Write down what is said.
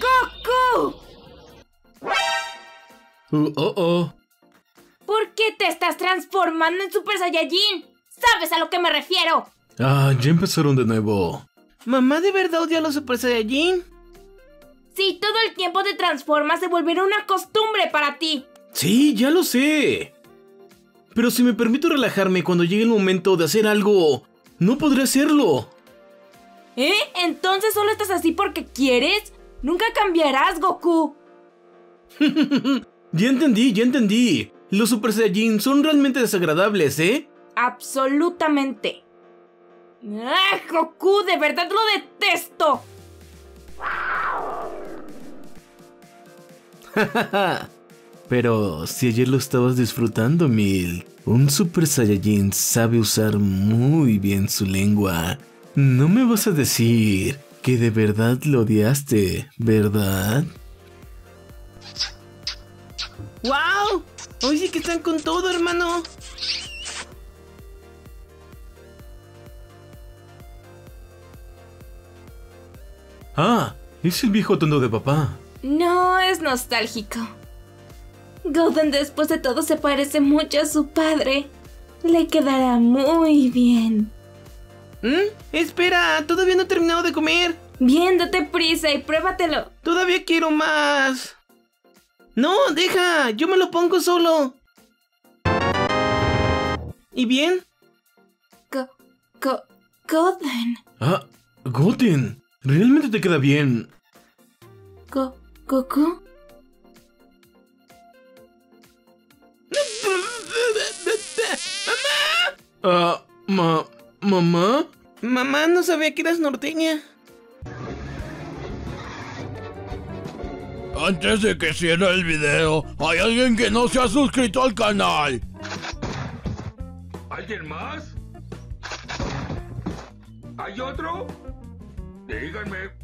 ¡Goku! Uh, oh, oh. ¿Por qué te estás transformando en Super Saiyajin? ¿Sabes a lo que me refiero? Ah, ya empezaron de nuevo. ¿Mamá de verdad odia a los Super Saiyajin? Si todo el tiempo te transformas, se volverá una costumbre para ti. Sí, ya lo sé. Pero si me permito relajarme cuando llegue el momento de hacer algo, no podré hacerlo. ¿Eh? ¿Entonces solo estás así porque quieres? Nunca cambiarás, Goku. ya entendí, ya entendí. Los Super Saiyajin son realmente desagradables, ¿eh? Absolutamente. ¡Ah, Goku! ¡De verdad lo detesto! Pero si ayer lo estabas disfrutando, Mil. Un Super Saiyajin sabe usar muy bien su lengua. No me vas a decir que de verdad lo odiaste, ¿verdad? ¡Wow! Hoy sí que están con todo, hermano. Ah, es el viejo tono de papá. No, es nostálgico. Golden después de todo se parece mucho a su padre. Le quedará muy bien. ¿Mm? Espera, todavía no he terminado de comer. Bien, date prisa y pruébatelo. Todavía quiero más. No, deja, yo me lo pongo solo. ¿Y bien? Go, go, Golden. Ah, Goten, realmente te queda bien. Go, Goku. Ah, ma, mamá. Mamá no sabía que eras norteña. Antes de que cierre el video, hay alguien que no se ha suscrito al canal. ¿Alguien más? ¿Hay otro? Díganme.